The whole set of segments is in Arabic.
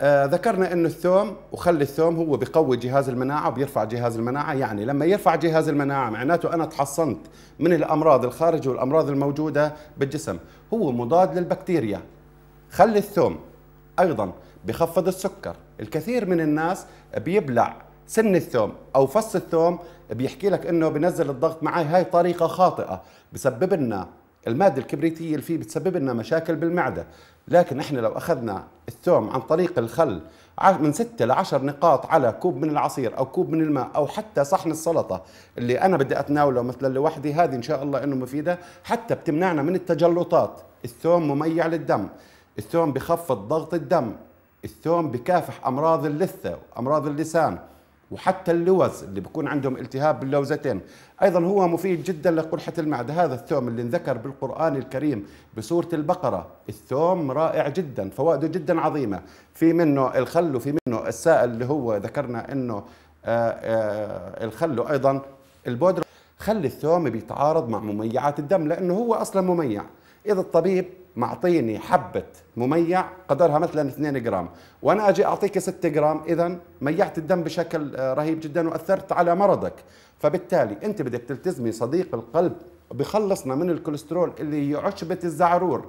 آه ذكرنا إنه الثوم وخلي الثوم هو بقوي جهاز المناعة وبيرفع جهاز المناعة. يعني لما يرفع جهاز المناعة معناته أنا تحصنت من الأمراض الخارجه والأمراض الموجودة بالجسم. هو مضاد للبكتيريا. خلي الثوم. أيضا بخفض السكر. الكثير من الناس بيبلع سن الثوم أو فص الثوم بيحكي لك إنه بنزل الضغط معي. هاي طريقة خاطئة. بسبب لنا المادة الكبريتية اللي فيه بتسبب لنا مشاكل بالمعدة. لكن إحنا لو أخذنا الثوم عن طريق الخل من 6 ل 10 نقاط على كوب من العصير أو كوب من الماء أو حتى صحن السلطة اللي أنا بدي أتناوله مثلا لوحدي هذه إن شاء الله إنه مفيدة. حتى بتمنعنا من التجلطات. الثوم مميع للدم. الثوم بخفض ضغط الدم. الثوم بكافح أمراض اللثة وأمراض اللسان. وحتى اللوز اللي بيكون عندهم التهاب باللوزتين. أيضا هو مفيد جدا لقرحة المعدة. هذا الثوم اللي انذكر بالقرآن الكريم بسورة البقرة. الثوم رائع جدا فوائده جدا عظيمة. في منه الخل وفي منه السائل اللي هو ذكرنا إنه آه، آه، الخل. أيضا البودرة. خلي الثوم بيتعارض مع مميعات الدم لأنه هو أصلا مميع. إذا الطبيب معطيني حبة مميع قدرها مثلا 2 جرام وأنا أجي أعطيك 6 جرام اذا ميعت الدم بشكل رهيب جدا وأثرت على مرضك. فبالتالي أنت بدك تلتزمي صديق القلب بخلصنا من الكوليسترول اللي هي عشبة الزعرور.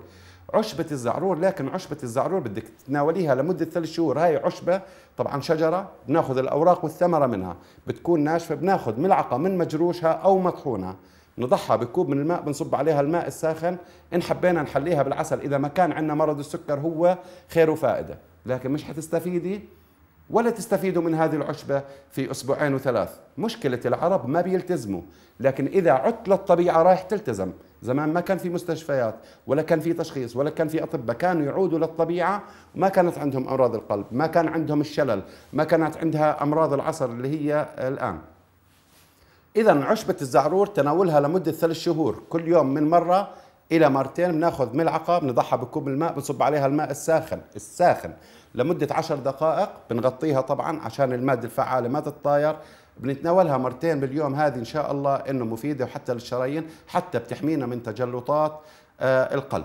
عشبة الزعرور لكن عشبة الزعرور بدك تتناوليها لمدة ثلاث شهور. هاي عشبة طبعا شجرة بناخذ الأوراق والثمرة منها. بتكون ناشفة بناخذ ملعقة من مجروشها أو مطحونها نضعها بكوب من الماء بنصب عليها الماء الساخن إن حبينا نحليها بالعسل. إذا ما كان عندنا مرض السكر هو خير وفائدة. لكن مش حتستفيدي؟ ولا تستفيدوا من هذه العشبة في أسبوعين وثلاث. مشكلة العرب ما بيلتزموا. لكن إذا عدت للطبيعة رايح تلتزم. زمان ما كان في مستشفيات ولا كان في تشخيص ولا كان في أطباء. كانوا يعودوا للطبيعة. وما كانت عندهم أمراض القلب ما كان عندهم الشلل ما كانت عندها أمراض العصر اللي هي الآن. اذا عشبة الزعرور تناولها لمدة ثلاث شهور. كل يوم من مرة إلى مرتين بناخذ ملعقة بنضعها بكوب الماء بنصب عليها الماء الساخن الساخن لمدة عشر دقائق. بنغطيها طبعا عشان المادة الفعالة ما تتطاير. بنتناولها مرتين باليوم هذه إن شاء الله إنه مفيدة وحتى للشرايين حتى بتحمينا من تجلطات آه، القلب.